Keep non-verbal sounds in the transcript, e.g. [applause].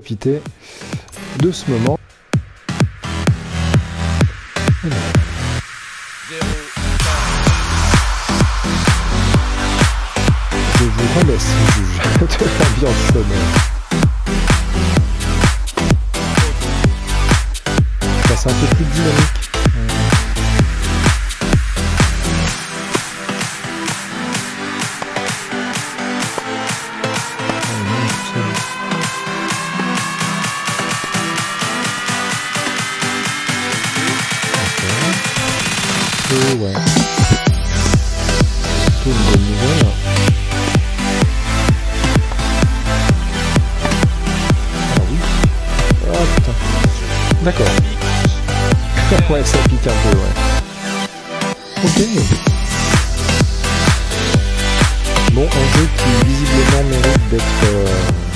profiter de ce moment. Je vous laisse juger de l'ambiance sonore. Ça c'est un peu plus dynamique. Plutôt, ouais. Plutôt une bonne nouvelle. Ah oui. Ah putain. D'accord. [laughs] ouais, ça pique un peu, ouais. Ok. Bon, un jeu qui visiblement mérite d'être... Euh